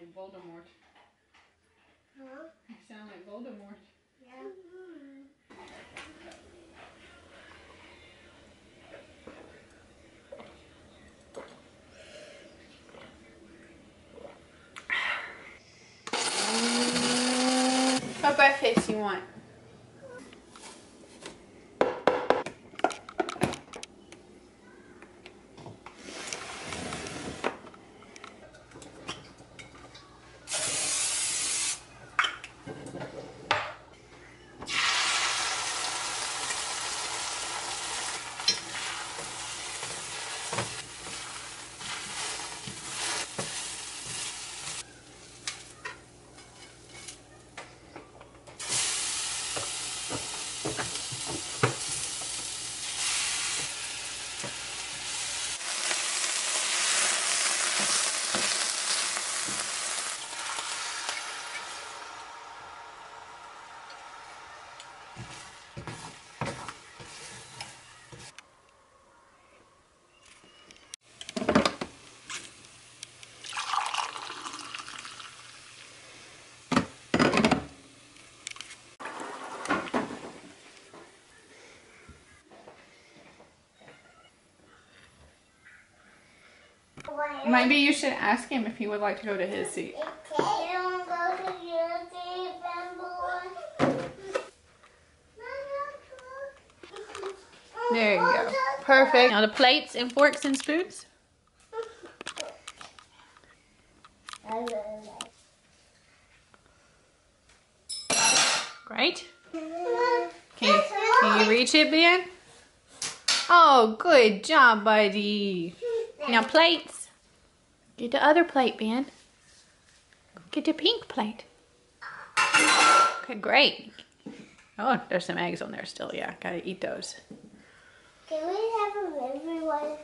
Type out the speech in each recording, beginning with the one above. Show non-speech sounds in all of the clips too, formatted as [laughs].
like Voldemort. Huh? You sound like Voldemort. Yeah. What breakfast you want? Maybe you should ask him if he would like to go to his seat. There you go. Perfect. Now the plates and forks and spoons. Great. Can can you reach it, Ben? Oh, good job, buddy. Now plates. Get the other plate, Ben. Get the pink plate. Okay, great. Oh, there's some eggs on there still. Yeah, gotta eat those. Can we have a everyone?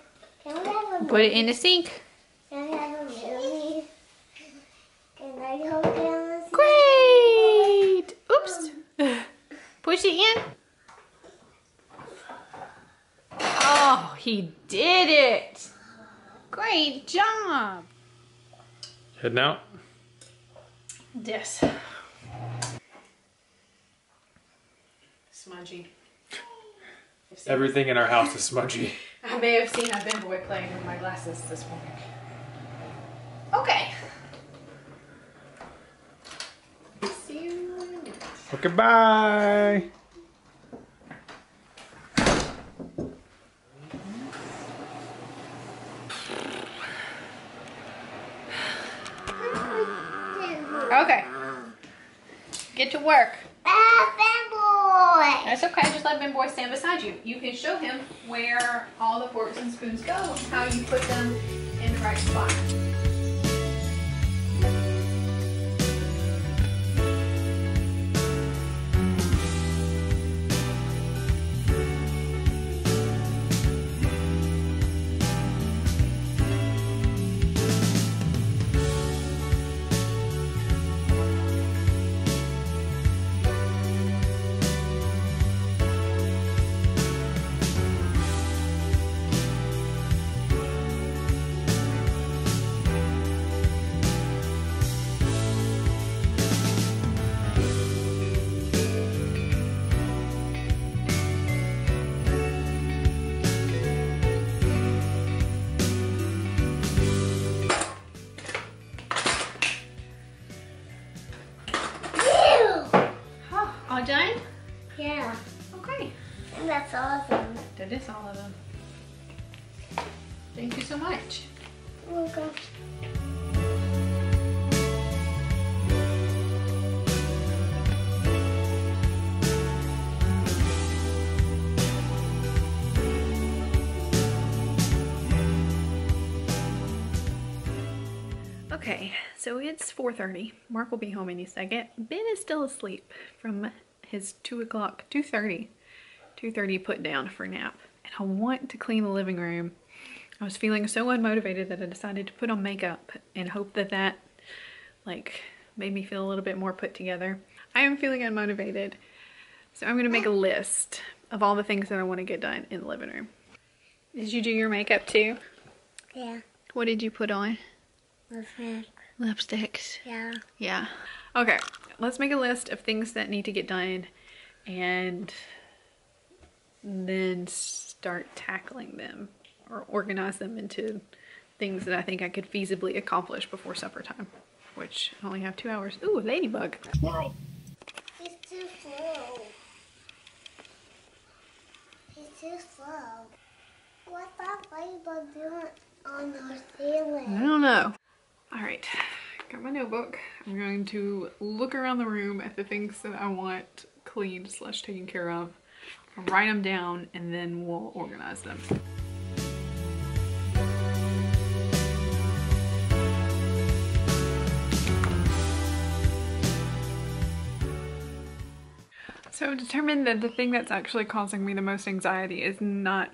Can we have a movie? Put it in the sink. Can I have a movie? Can I go down the sink? Great! Oops. Um. [sighs] Push it in. Oh, he did it. Great job. Heading out. Yes. [sighs] Smudgy. Everything in our house is smudgy. I may have seen a Ben boy playing with my glasses this morning. Okay. See you in a minute. Okay, bye. Okay. Get to work. That's okay, just let Ben Boy stand beside you. You can show him where all the forks and spoons go and how you put them in the right spot. Yeah, Okay. and that's awesome. That is all of them. Thank you so much. Welcome. Okay, so it's 4.30. Mark will be home any second. Ben is still asleep from his 2 o'clock, 2.30, 2.30 put down for nap. And I want to clean the living room. I was feeling so unmotivated that I decided to put on makeup and hope that that like made me feel a little bit more put together. I am feeling unmotivated. So I'm gonna make a list of all the things that I want to get done in the living room. Did you do your makeup too? Yeah. What did you put on? Lipstick. Lipsticks. Yeah. Yeah. Okay, let's make a list of things that need to get done and then start tackling them or organize them into things that I think I could feasibly accomplish before supper time, which I only have two hours. Ooh, ladybug. It's too slow. It's too slow. What's that ladybug doing on our I ceiling? don't know. All right, got my notebook. I'm going to look around the room at the things that I want cleaned slash taken care of. Write them down and then we'll organize them. So determined that the thing that's actually causing me the most anxiety is not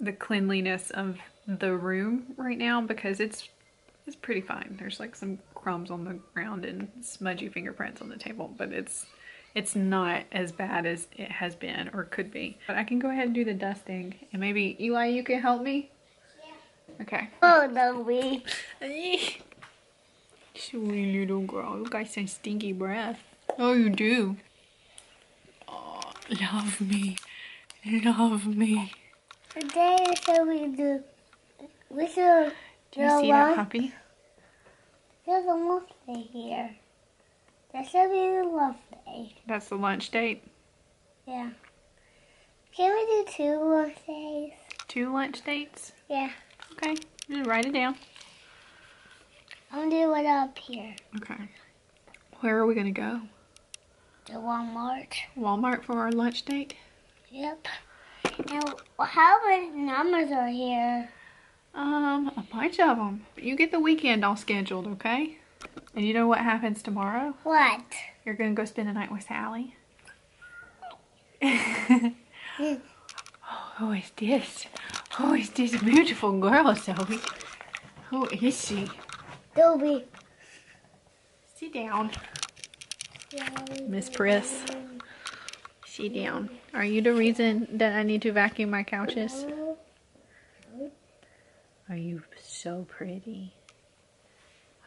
the cleanliness of the room right now because it's it's pretty fine. There's like some crumbs on the ground and smudgy fingerprints on the table, but it's it's not as bad as it has been or could be. But I can go ahead and do the dusting and maybe Eli, you can help me. Yeah. Okay. Oh, no, we. [laughs] Sweet little girl, you got some stinky breath. Oh, you do. Oh, love me, love me. Today, so we do. We should. Do you see that puppy? There's a lunch day here. There should be a lunch day. That's the lunch date. Yeah. Can we do two lunch days? Two lunch dates. Yeah. Okay, just write it down. I'm gonna do it up here. Okay. Where are we gonna go? To Walmart. Walmart for our lunch date? Yep. Now, how many numbers are here? Um, a bunch of them. You get the weekend all scheduled, okay? And you know what happens tomorrow? What? You're gonna go spend the night with Sally. Oh, [laughs] who is this? Who is this beautiful girl, Zoe? Who is she? Dobie. Sit down, Miss Priss. Sit down. Are you the reason that I need to vacuum my couches? Are you so pretty?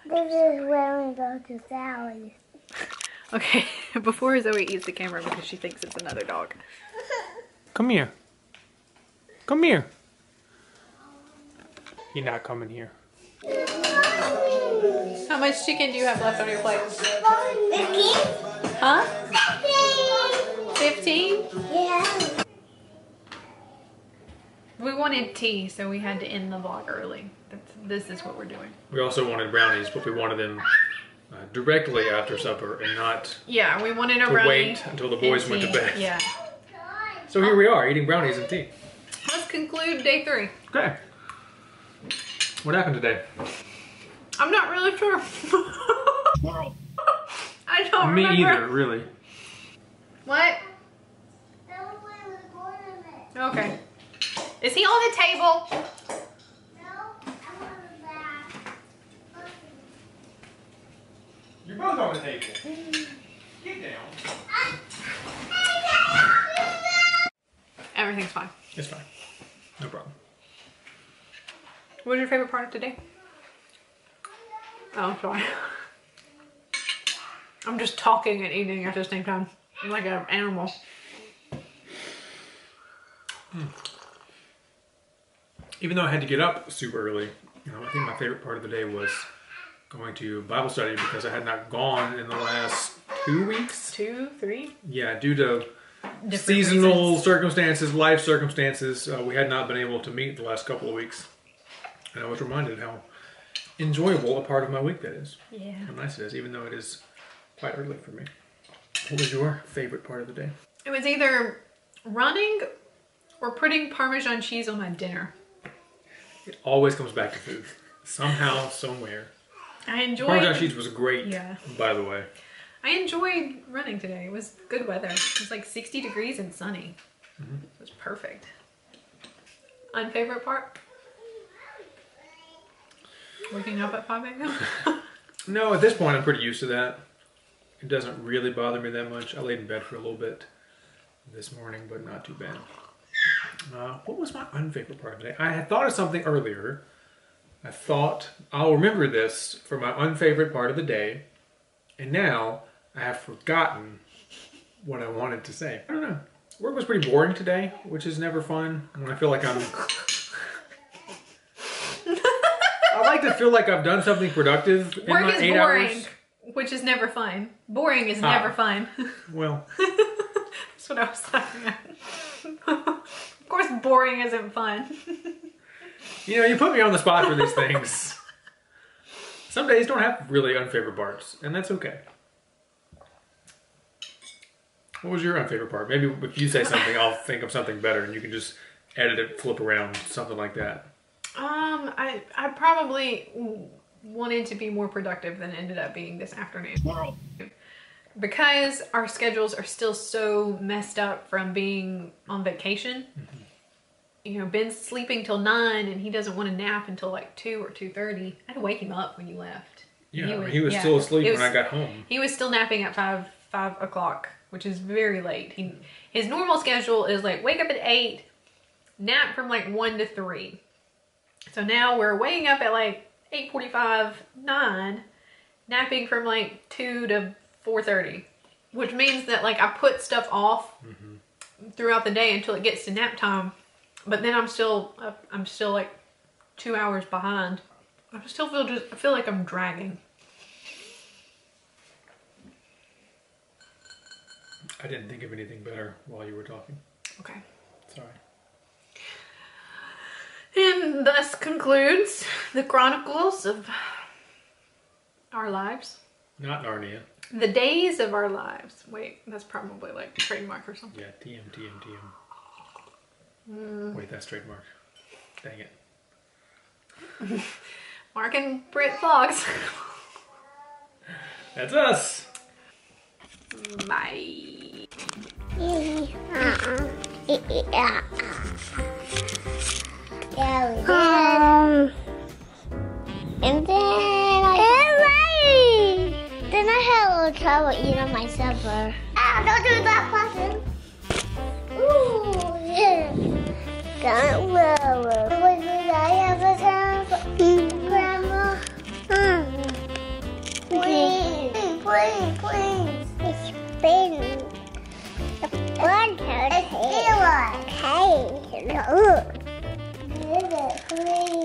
This is where we go to Sally's. [laughs] Okay, [laughs] before Zoe eats the camera because she thinks it's another dog. Come here. Come here. You're not coming here. How much chicken do you have left on your plate? Vicky? Huh? 15? Yeah. We wanted tea, so we had to end the vlog early. That's, this is what we're doing. We also wanted brownies, but we wanted them uh, directly after supper and not Yeah, we wanted a to brownie. wait until the boys went to bed. Yeah. So here we are eating brownies and tea. Let's conclude day three. Okay. What happened today? I'm not really sure. [laughs] I don't Me remember. either, really. What? Okay. Is he on the table? You're both on the table. Get down. Everything's fine. It's fine. No problem. What was your favorite part of today? Oh, sorry. I'm just talking and eating at the same time. I'm like an animal. Hmm. Even though I had to get up super early, you know, I think my favorite part of the day was going to Bible study because I had not gone in the last two weeks. Two, three? Yeah, due to Different seasonal reasons. circumstances, life circumstances, uh, we had not been able to meet the last couple of weeks. And I was reminded how enjoyable a part of my week that is. Yeah. How nice it is, even though it is quite early for me. What was your favorite part of the day? It was either running or putting Parmesan cheese on my dinner. It always comes back to food. Somehow, somewhere. I enjoyed. Parmesan cheese was great, Yeah. by the way. I enjoyed running today. It was good weather. It was like 60 degrees and sunny. Mm-hmm. It was perfect. Unfavorite part? Waking up at 5 a.m. [laughs] No, at this point, I'm pretty used to that. It doesn't really bother me that much. I laid in bed for a little bit this morning, but not too bad. Uh, what was my unfavorite part of the day? I had thought of something earlier. I thought I'll remember this for my unfavorite part of the day, and now I have forgotten what I wanted to say. I don't know. Work was pretty boring today, which is never fun. When I feel like I'm. [laughs] I like to feel like I've done something productive in Work my is eight boring, hours. which is never fun. Boring is Ah. never fun. Well, [laughs] That's what I was laughing at. Of course, boring isn't fun. you know, you put me on the spot for these things. [laughs] Some days don't have really unfavorite parts, and that's okay. What was your unfavorite part? Maybe if you say something, I'll think of something better, and you can just edit it, flip around, something like that. Um, I I probably wanted to be more productive than ended up being this afternoon. Because our schedules are still so messed up from being on vacation. You know, Ben's sleeping till nine, and he doesn't want to nap until like two or two thirty. I had to wake him up when you left. Yeah, He was- was, he was yeah. still asleep It when I got home. He was still napping at five five o'clock, which is very late. He his normal schedule is like wake up at eight, nap from like one to three. So now we're waking up at like eight forty five, nine, napping from like two to four thirty. Which means that like I put stuff off mm-hmm. throughout the day until it gets to nap time. But then I'm still I'm still like two hours behind. I still feel just I feel like I'm dragging. I didn't think of anything better while you were talking. Okay. Sorry. And thus concludes the chronicles of our lives. Not Narnia. The days of our lives. Wait, that's probably like trademark or something. Yeah, TM, TM, TM. Wait, that's trademark. Dang it. [laughs] Mark and Britt vlogs. [laughs] That's us. Bye. [laughs] Um, and then had will eat on my supper. Ah, don't do that, Puffin. Ooh, yeah. Was it I have a time, Grandma? Please, please, please. It's been. Been. It's been. Okay.